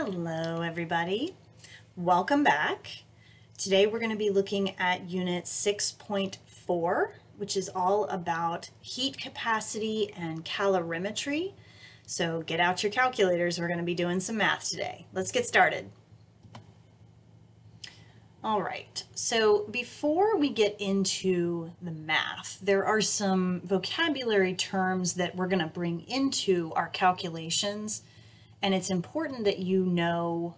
Hello, everybody. Welcome back. Today we're going to be looking at Unit 6.4, which is all about heat capacity and calorimetry. So get out your calculators. We're going to be doing some math today. Let's get started. All right, so before we get into the math, there are some vocabulary terms that we're going to bring into our calculations and it's important that you know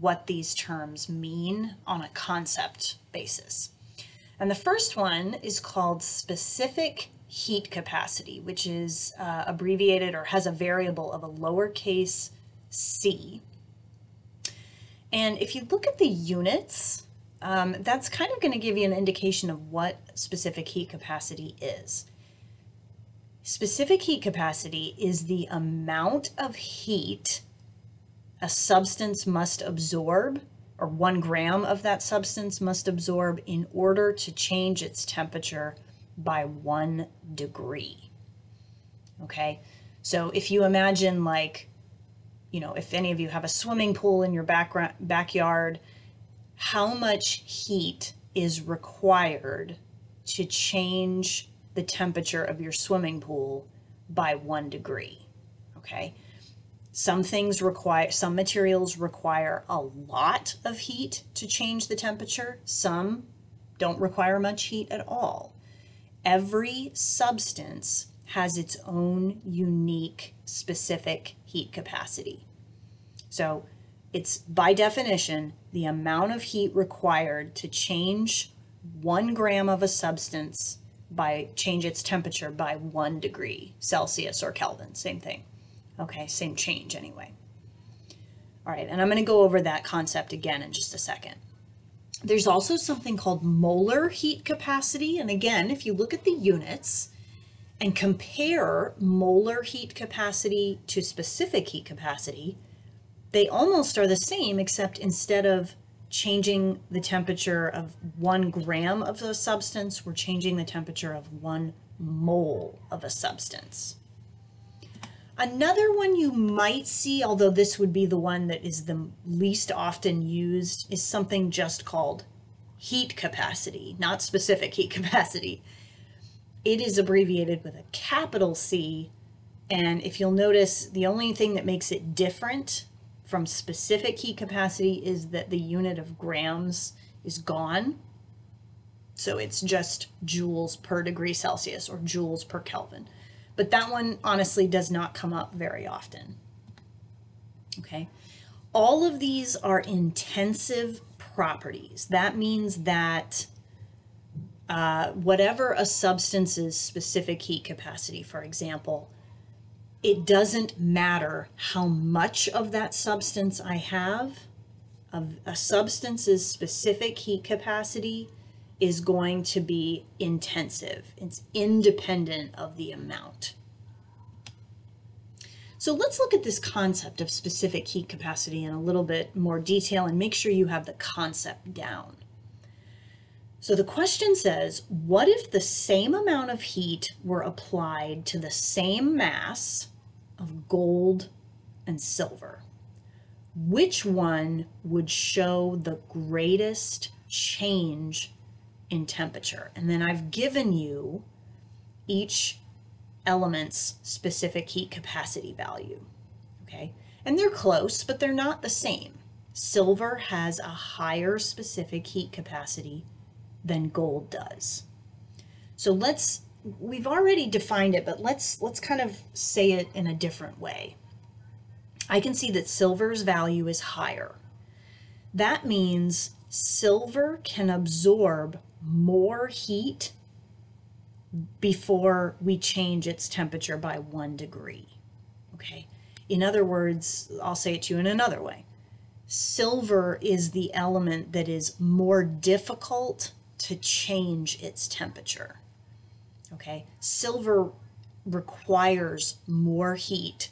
what these terms mean on a concept basis. And the first one is called specific heat capacity, which is uh, abbreviated or has a variable of a lowercase c. And if you look at the units, um, that's kind of going to give you an indication of what specific heat capacity is. Specific heat capacity is the amount of heat a substance must absorb, or one gram of that substance must absorb in order to change its temperature by one degree. Okay, so if you imagine like, you know, if any of you have a swimming pool in your background, backyard, how much heat is required to change the temperature of your swimming pool by one degree. Okay. Some things require, some materials require a lot of heat to change the temperature. Some don't require much heat at all. Every substance has its own unique specific heat capacity. So it's by definition the amount of heat required to change one gram of a substance by change its temperature by one degree Celsius or Kelvin, same thing. Okay, same change anyway. All right, and I'm going to go over that concept again in just a second. There's also something called molar heat capacity. And again, if you look at the units and compare molar heat capacity to specific heat capacity, they almost are the same, except instead of changing the temperature of one gram of a substance, we're changing the temperature of one mole of a substance. Another one you might see, although this would be the one that is the least often used, is something just called heat capacity, not specific heat capacity. It is abbreviated with a capital C, and if you'll notice, the only thing that makes it different from specific heat capacity is that the unit of grams is gone. So it's just joules per degree Celsius or joules per Kelvin. But that one honestly does not come up very often. Okay. All of these are intensive properties. That means that uh, whatever a substance's specific heat capacity, for example, it doesn't matter how much of that substance I have. Of a substance's specific heat capacity is going to be intensive. It's independent of the amount. So let's look at this concept of specific heat capacity in a little bit more detail and make sure you have the concept down. So the question says, what if the same amount of heat were applied to the same mass of gold and silver. Which one would show the greatest change in temperature? And then I've given you each element's specific heat capacity value. Okay, and they're close, but they're not the same. Silver has a higher specific heat capacity than gold does. So let's we've already defined it, but let's let's kind of say it in a different way. I can see that silver's value is higher. That means silver can absorb more heat before we change its temperature by one degree. Okay. In other words, I'll say it to you in another way. Silver is the element that is more difficult to change its temperature okay? Silver requires more heat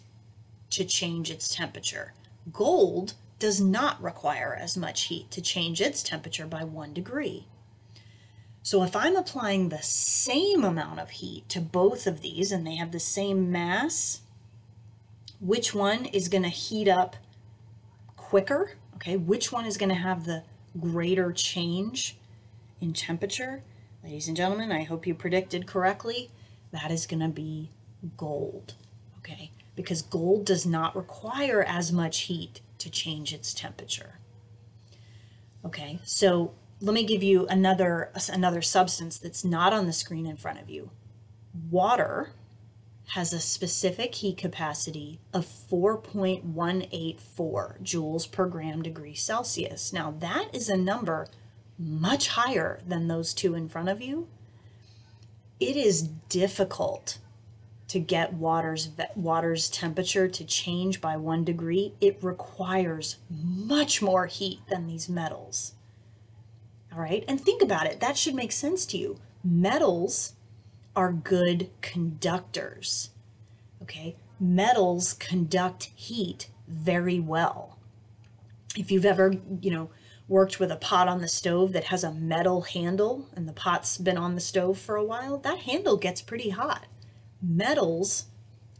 to change its temperature. Gold does not require as much heat to change its temperature by one degree. So if I'm applying the same amount of heat to both of these and they have the same mass, which one is going to heat up quicker? Okay, which one is going to have the greater change in temperature? Ladies and gentlemen, I hope you predicted correctly. That is going to be gold. Okay, because gold does not require as much heat to change its temperature. Okay, so let me give you another another substance that's not on the screen in front of you. Water has a specific heat capacity of 4.184 joules per gram degree Celsius. Now that is a number much higher than those two in front of you. It is difficult to get water's water's temperature to change by 1 degree. It requires much more heat than these metals. All right, and think about it. That should make sense to you. Metals are good conductors. Okay, metals conduct heat very well. If you've ever, you know, worked with a pot on the stove that has a metal handle and the pot's been on the stove for a while, that handle gets pretty hot. Metals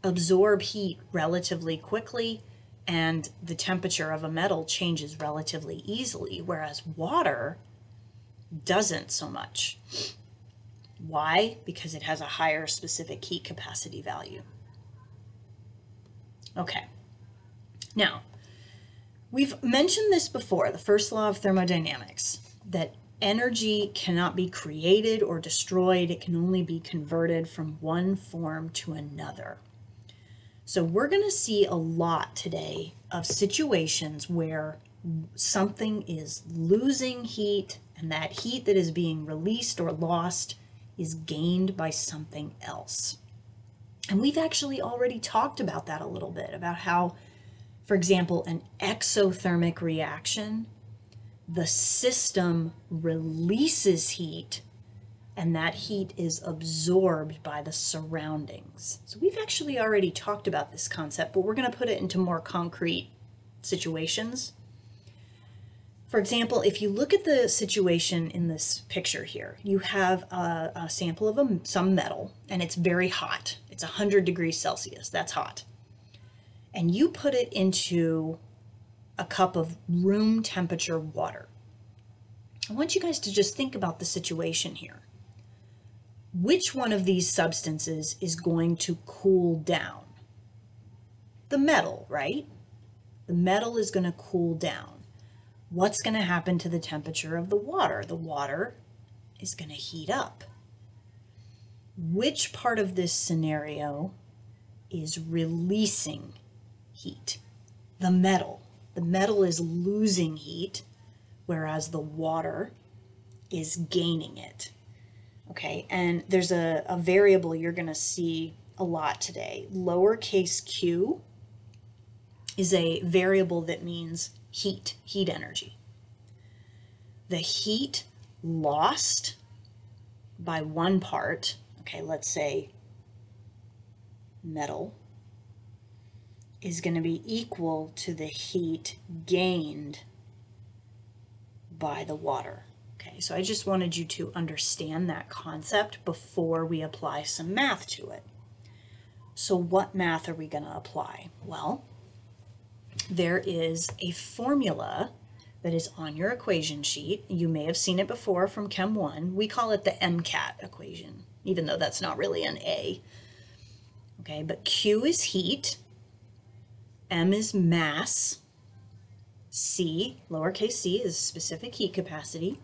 absorb heat relatively quickly and the temperature of a metal changes relatively easily, whereas water doesn't so much. Why? Because it has a higher specific heat capacity value. Okay. Now, we've mentioned this before, the first law of thermodynamics, that energy cannot be created or destroyed. It can only be converted from one form to another. So we're going to see a lot today of situations where something is losing heat and that heat that is being released or lost is gained by something else. And we've actually already talked about that a little bit about how, for example, an exothermic reaction, the system releases heat and that heat is absorbed by the surroundings. So we've actually already talked about this concept, but we're going to put it into more concrete situations. For example, if you look at the situation in this picture here, you have a, a sample of a, some metal and it's very hot. It's 100 degrees Celsius. That's hot. And you put it into a cup of room temperature water. I want you guys to just think about the situation here. Which one of these substances is going to cool down? The metal, right? The metal is going to cool down what's going to happen to the temperature of the water? The water is going to heat up. Which part of this scenario is releasing heat? The metal. The metal is losing heat, whereas the water is gaining it. Okay, and there's a, a variable you're going to see a lot today. Lowercase q is a variable that means heat, heat energy. The heat lost by one part, okay, let's say metal, is going to be equal to the heat gained by the water. Okay, so I just wanted you to understand that concept before we apply some math to it. So what math are we going to apply? Well, there is a formula that is on your equation sheet. You may have seen it before from Chem 1. We call it the MCAT equation, even though that's not really an A. Okay, but Q is heat, M is mass, C, lowercase c, is specific heat capacity,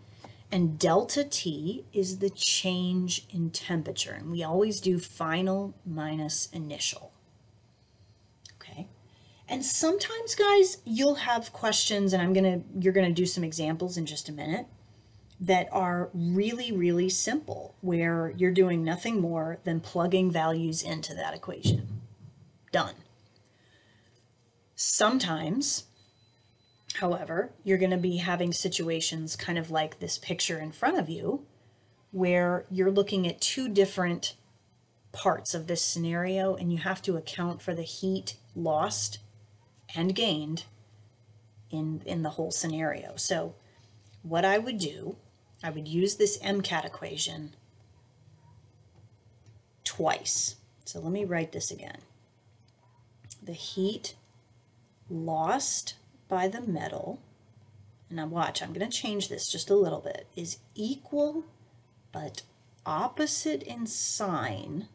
and delta T is the change in temperature. And we always do final minus initial. Okay. And sometimes, guys, you'll have questions, and I'm gonna you're gonna do some examples in just a minute that are really, really simple, where you're doing nothing more than plugging values into that equation. Done. Sometimes, however, you're going to be having situations kind of like this picture in front of you, where you're looking at two different parts of this scenario and you have to account for the heat lost and gained in, in the whole scenario. So what I would do, I would use this MCAT equation twice. So let me write this again. The heat lost by the metal, and now watch, I'm going to change this just a little bit, is equal but opposite in sign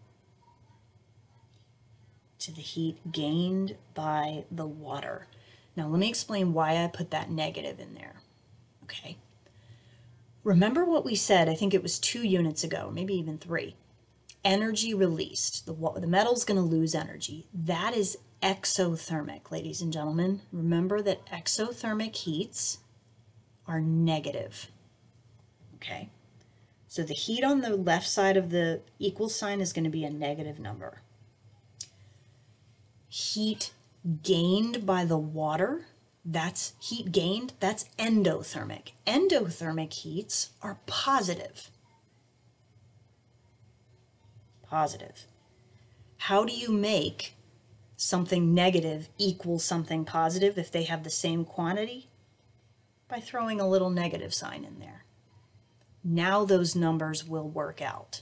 to the heat gained by the water. Now let me explain why I put that negative in there. Okay. Remember what we said, I think it was two units ago, maybe even three. Energy released. The, the metal's going to lose energy. That is exothermic, ladies and gentlemen. Remember that exothermic heats are negative. Okay. So the heat on the left side of the equal sign is going to be a negative number. Heat gained by the water that's heat gained, that's endothermic. Endothermic heats are positive. Positive. How do you make something negative equals something positive if they have the same quantity? By throwing a little negative sign in there. Now those numbers will work out.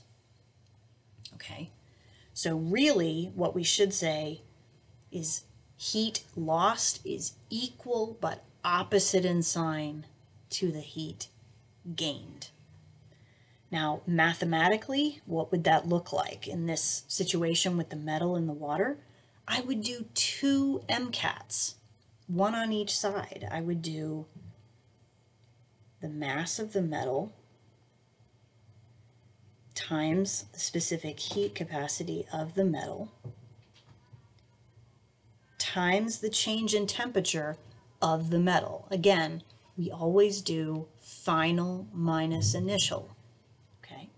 Okay, so really what we should say is heat lost is equal but opposite in sign to the heat gained. Now, mathematically, what would that look like in this situation with the metal and the water? I would do two MCATs, one on each side. I would do the mass of the metal times the specific heat capacity of the metal times the change in temperature of the metal. Again, we always do final minus initial, okay?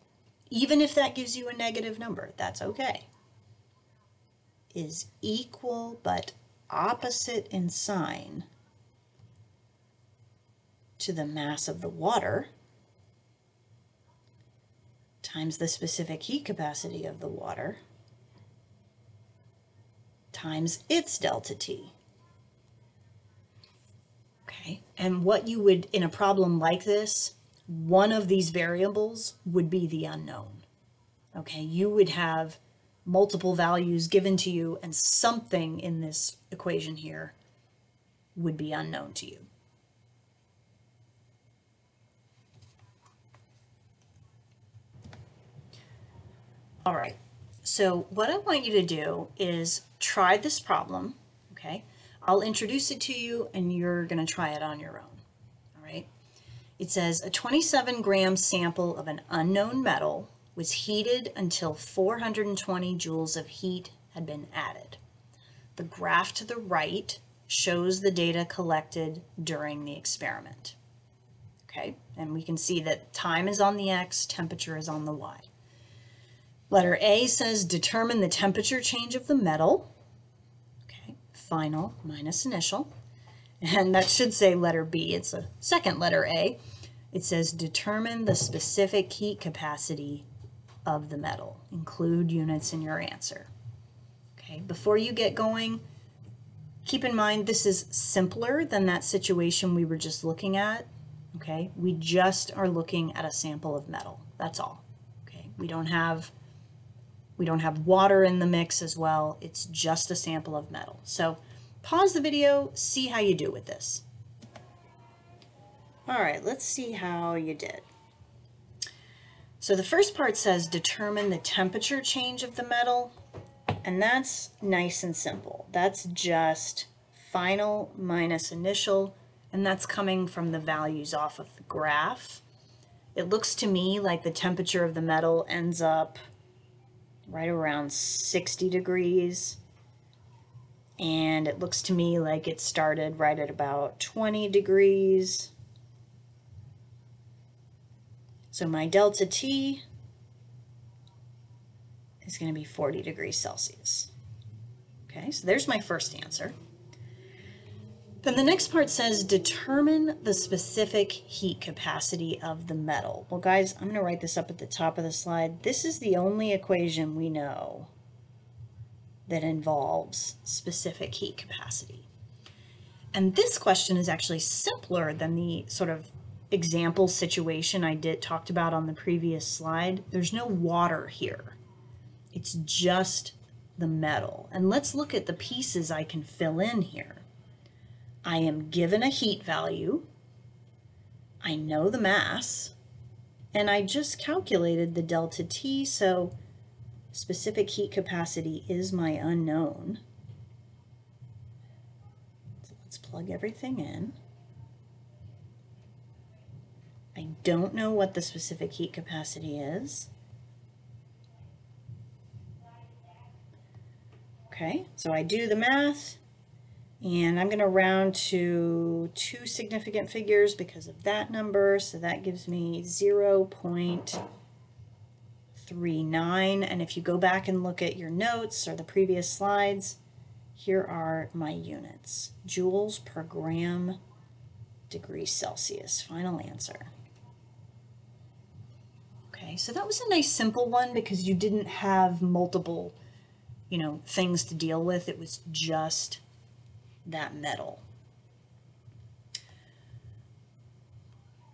Even if that gives you a negative number, that's okay. Is equal but opposite in sign to the mass of the water times the specific heat capacity of the water times its delta t. Okay, and what you would, in a problem like this, one of these variables would be the unknown. Okay, you would have multiple values given to you and something in this equation here would be unknown to you. All right, so what I want you to do is try this problem, okay? I'll introduce it to you and you're going to try it on your own, all right? It says a 27 gram sample of an unknown metal was heated until 420 joules of heat had been added. The graph to the right shows the data collected during the experiment. Okay, and we can see that time is on the x, temperature is on the y. Letter A says determine the temperature change of the metal. Okay, final minus initial. And that should say letter B. It's a second letter A. It says determine the specific heat capacity of the metal. Include units in your answer. Okay, before you get going, keep in mind this is simpler than that situation we were just looking at. Okay, we just are looking at a sample of metal. That's all. Okay, we don't have we don't have water in the mix as well. It's just a sample of metal. So pause the video, see how you do with this. All right, let's see how you did. So the first part says determine the temperature change of the metal, and that's nice and simple. That's just final minus initial, and that's coming from the values off of the graph. It looks to me like the temperature of the metal ends up right around 60 degrees. And it looks to me like it started right at about 20 degrees. So my delta T is going to be 40 degrees Celsius. Okay, so there's my first answer. Then the next part says determine the specific heat capacity of the metal. Well, guys, I'm going to write this up at the top of the slide. This is the only equation we know that involves specific heat capacity. And this question is actually simpler than the sort of example situation I did talked about on the previous slide. There's no water here. It's just the metal. And let's look at the pieces I can fill in here. I am given a heat value, I know the mass, and I just calculated the delta T, so specific heat capacity is my unknown. So let's plug everything in. I don't know what the specific heat capacity is. Okay, so I do the math and I'm going to round to two significant figures because of that number. So that gives me 0 0.39. And if you go back and look at your notes or the previous slides, here are my units. Joules per gram degree Celsius. Final answer. Okay, so that was a nice simple one because you didn't have multiple, you know, things to deal with. It was just that metal.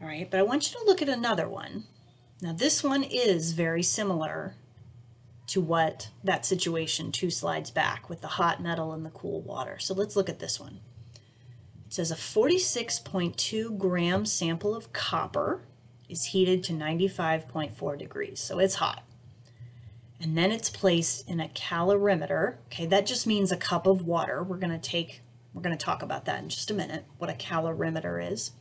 All right, but I want you to look at another one. Now this one is very similar to what that situation two slides back with the hot metal and the cool water. So let's look at this one. It says a 46.2 gram sample of copper is heated to 95.4 degrees, so it's hot. And then it's placed in a calorimeter. Okay, that just means a cup of water. We're going to take we're going to talk about that in just a minute, what a calorimeter is.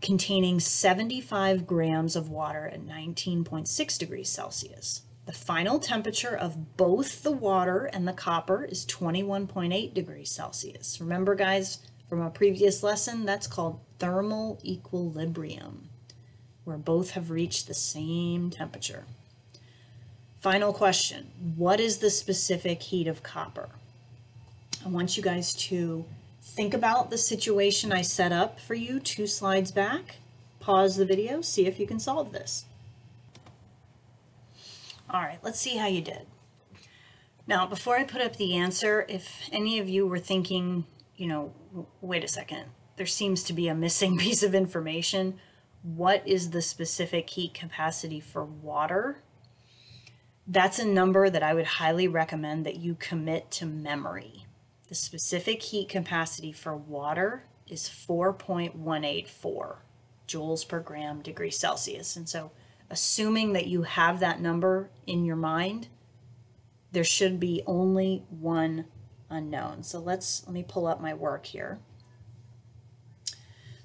Containing 75 grams of water at 19.6 degrees Celsius. The final temperature of both the water and the copper is 21.8 degrees Celsius. Remember, guys, from a previous lesson, that's called thermal equilibrium, where both have reached the same temperature. Final question What is the specific heat of copper? I want you guys to think about the situation I set up for you two slides back. Pause the video, see if you can solve this. All right, let's see how you did. Now, before I put up the answer, if any of you were thinking, you know, wait a second, there seems to be a missing piece of information. What is the specific heat capacity for water? That's a number that I would highly recommend that you commit to memory. The specific heat capacity for water is 4.184 joules per gram degree Celsius. And so assuming that you have that number in your mind, there should be only one unknown. So let's, let me pull up my work here.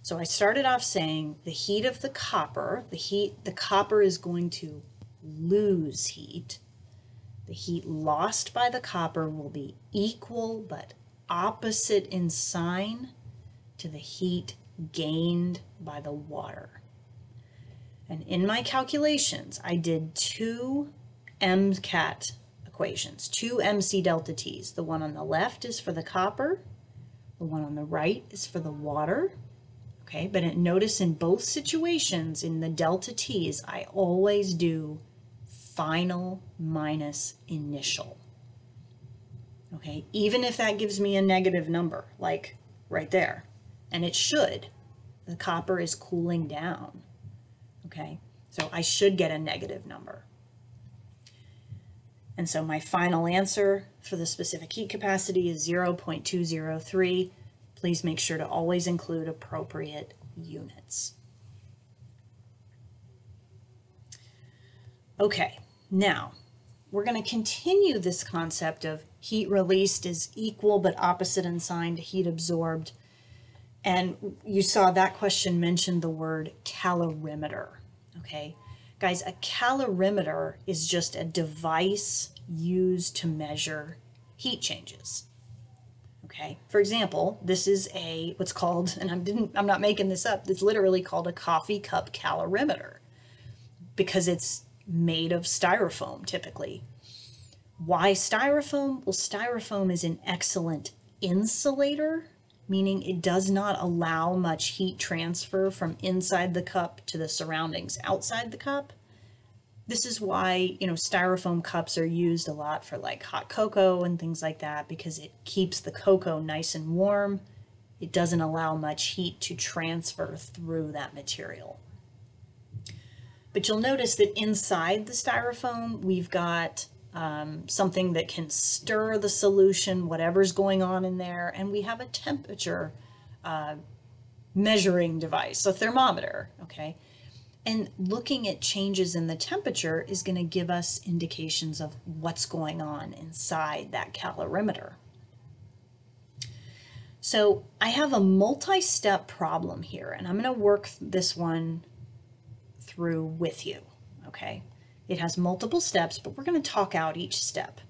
So I started off saying the heat of the copper, the heat, the copper is going to lose heat the heat lost by the copper will be equal but opposite in sign to the heat gained by the water. And in my calculations, I did two MCAT equations, two MC delta T's. The one on the left is for the copper, the one on the right is for the water. Okay, but notice in both situations, in the delta T's, I always do final minus initial. Okay, even if that gives me a negative number, like right there, and it should, the copper is cooling down. Okay, so I should get a negative number. And so my final answer for the specific heat capacity is 0.203. Please make sure to always include appropriate units. Okay, now, we're going to continue this concept of heat released is equal but opposite in sign to heat absorbed. And you saw that question mentioned the word calorimeter. Okay, guys, a calorimeter is just a device used to measure heat changes. Okay, for example, this is a what's called, and I didn't, I'm not making this up. It's literally called a coffee cup calorimeter because it's made of styrofoam typically. Why styrofoam? Well, styrofoam is an excellent insulator, meaning it does not allow much heat transfer from inside the cup to the surroundings outside the cup. This is why, you know, styrofoam cups are used a lot for like hot cocoa and things like that because it keeps the cocoa nice and warm. It doesn't allow much heat to transfer through that material. But you'll notice that inside the styrofoam, we've got um, something that can stir the solution, whatever's going on in there, and we have a temperature uh, measuring device, a thermometer, okay? And looking at changes in the temperature is going to give us indications of what's going on inside that calorimeter. So I have a multi-step problem here, and I'm going to work this one through with you, okay? It has multiple steps, but we're going to talk out each step.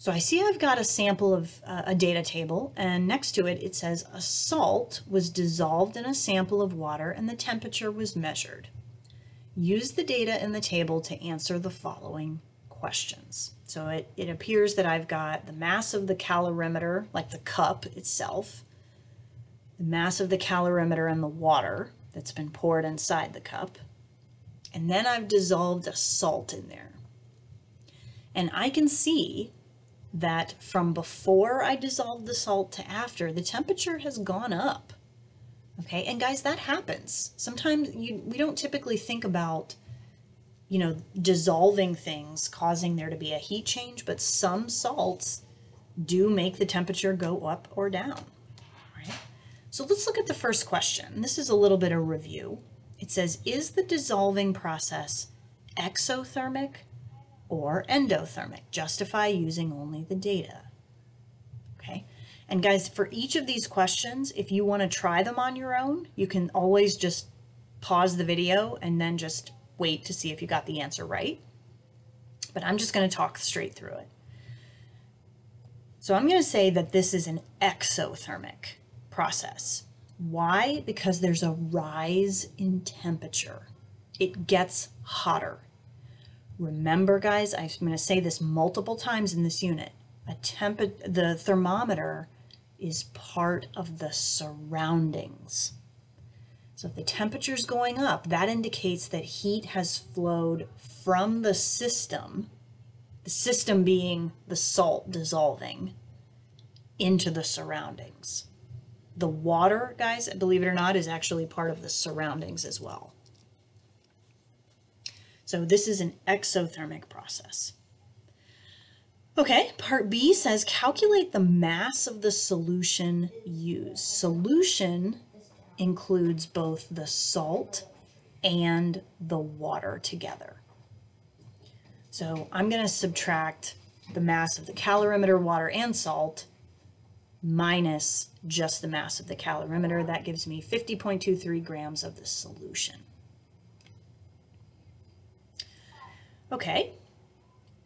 So I see I've got a sample of uh, a data table, and next to it, it says a salt was dissolved in a sample of water and the temperature was measured. Use the data in the table to answer the following questions. So it, it appears that I've got the mass of the calorimeter, like the cup itself, the mass of the calorimeter and the water that's been poured inside the cup, and then I've dissolved a salt in there. And I can see that from before I dissolved the salt to after, the temperature has gone up. Okay, and guys, that happens. Sometimes you we don't typically think about, you know, dissolving things causing there to be a heat change, but some salts do make the temperature go up or down. Right? So let's look at the first question. This is a little bit of review. It says, is the dissolving process exothermic or endothermic. Justify using only the data. Okay. And guys, for each of these questions, if you want to try them on your own, you can always just pause the video and then just wait to see if you got the answer right. But I'm just going to talk straight through it. So I'm going to say that this is an exothermic process. Why? Because there's a rise in temperature. It gets hotter. Remember, guys, I'm going to say this multiple times in this unit. A temp the thermometer is part of the surroundings. So if the temperature is going up, that indicates that heat has flowed from the system, the system being the salt dissolving, into the surroundings. The water, guys, believe it or not, is actually part of the surroundings as well. So this is an exothermic process. Okay, part B says calculate the mass of the solution used. Solution includes both the salt and the water together. So I'm going to subtract the mass of the calorimeter, water, and salt minus just the mass of the calorimeter. That gives me 50.23 grams of the solution. Okay.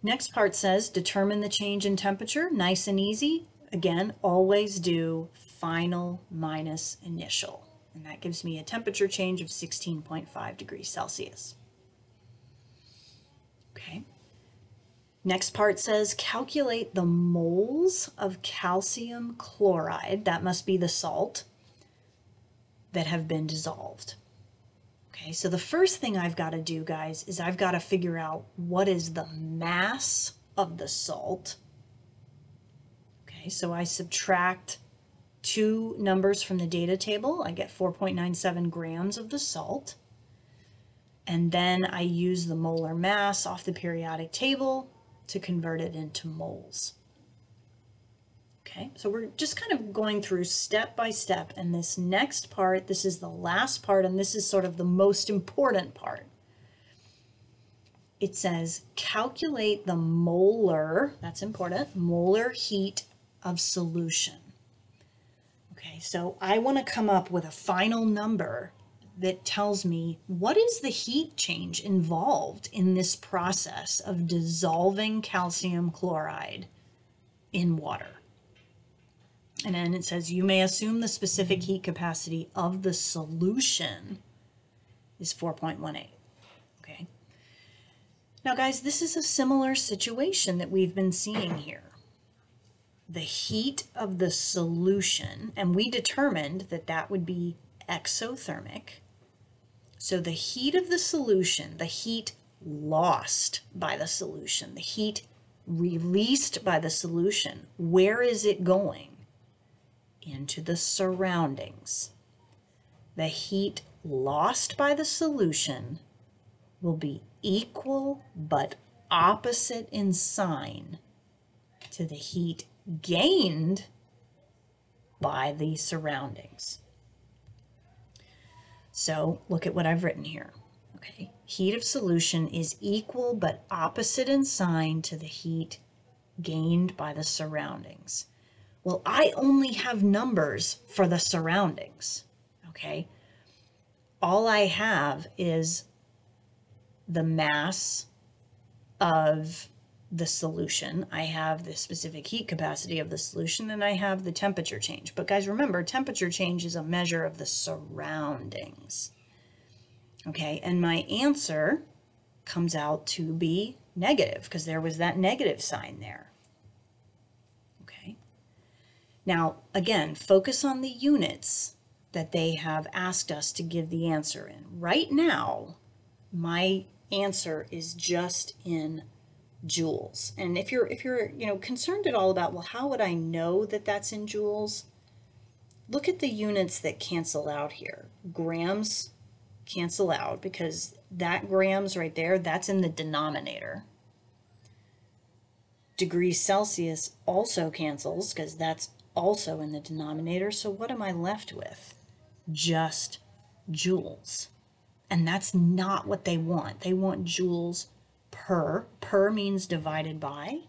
Next part says determine the change in temperature. Nice and easy. Again, always do final minus initial. And that gives me a temperature change of 16.5 degrees Celsius. Okay. Next part says calculate the moles of calcium chloride, that must be the salt, that have been dissolved. Okay, so the first thing I've got to do, guys, is I've got to figure out what is the mass of the salt. Okay, so I subtract two numbers from the data table. I get 4.97 grams of the salt. And then I use the molar mass off the periodic table to convert it into moles. Okay, so we're just kind of going through step by step. And this next part, this is the last part, and this is sort of the most important part. It says calculate the molar, that's important, molar heat of solution. Okay, so I want to come up with a final number that tells me what is the heat change involved in this process of dissolving calcium chloride in water. And then it says you may assume the specific heat capacity of the solution is 4.18. Okay. Now, guys, this is a similar situation that we've been seeing here. The heat of the solution, and we determined that that would be exothermic. So the heat of the solution, the heat lost by the solution, the heat released by the solution, where is it going? Into the surroundings. The heat lost by the solution will be equal but opposite in sign to the heat gained by the surroundings. So look at what I've written here. Okay, heat of solution is equal but opposite in sign to the heat gained by the surroundings. Well, I only have numbers for the surroundings, okay? All I have is the mass of the solution. I have the specific heat capacity of the solution and I have the temperature change. But guys, remember, temperature change is a measure of the surroundings. Okay, and my answer comes out to be negative because there was that negative sign there. Now, again, focus on the units that they have asked us to give the answer in. Right now, my answer is just in joules. And if you're if you're, you know, concerned at all about, well, how would I know that that's in joules? Look at the units that cancel out here. Grams cancel out because that grams right there, that's in the denominator. Degrees Celsius also cancels because that's also in the denominator. So what am I left with? Just joules. And that's not what they want. They want joules per. Per means divided by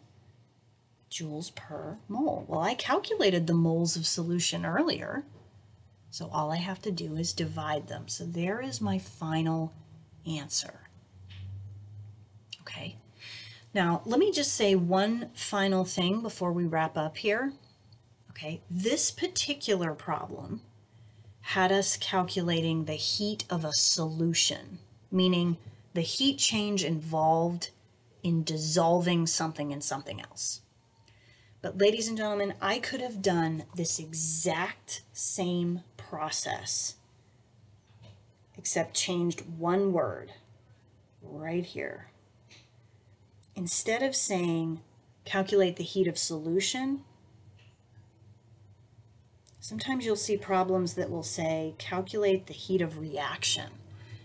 joules per mole. Well, I calculated the moles of solution earlier. So all I have to do is divide them. So there is my final answer. Okay. Now, let me just say one final thing before we wrap up here. Okay, this particular problem had us calculating the heat of a solution, meaning the heat change involved in dissolving something in something else. But ladies and gentlemen, I could have done this exact same process, except changed one word right here. Instead of saying calculate the heat of solution, sometimes you'll see problems that will say calculate the heat of reaction.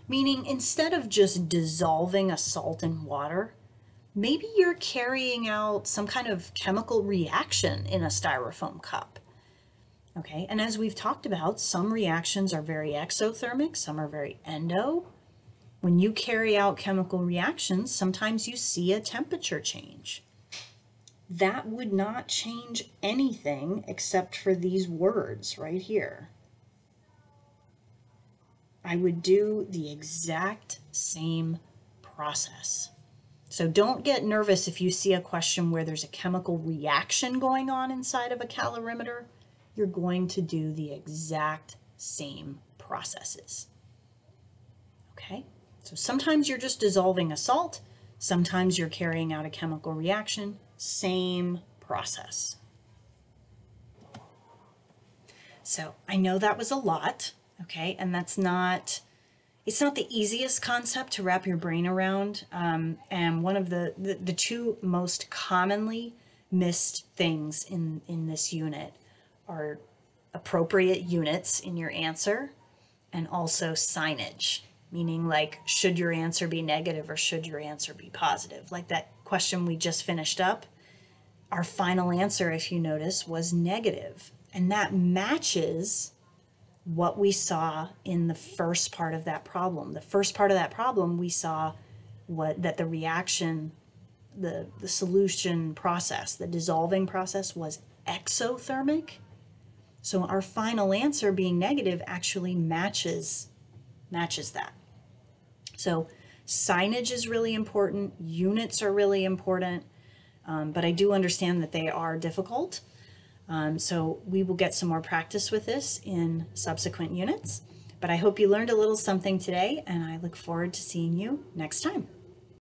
Meaning instead of just dissolving a salt in water, maybe you're carrying out some kind of chemical reaction in a styrofoam cup. Okay, and as we've talked about, some reactions are very exothermic, some are very endo. When you carry out chemical reactions, sometimes you see a temperature change. That would not change anything except for these words right here. I would do the exact same process. So don't get nervous if you see a question where there's a chemical reaction going on inside of a calorimeter you're going to do the exact same processes. Okay, so sometimes you're just dissolving a salt, sometimes you're carrying out a chemical reaction, same process. So I know that was a lot, okay, and that's not, it's not the easiest concept to wrap your brain around. Um, and one of the, the, the two most commonly missed things in, in this unit are appropriate units in your answer and also signage, meaning like, should your answer be negative or should your answer be positive? Like that question we just finished up, our final answer, if you notice, was negative. And that matches what we saw in the first part of that problem. The first part of that problem, we saw what that the reaction, the, the solution process, the dissolving process was exothermic so our final answer being negative actually matches, matches that. So signage is really important, units are really important, um, but I do understand that they are difficult. Um, so we will get some more practice with this in subsequent units. But I hope you learned a little something today, and I look forward to seeing you next time.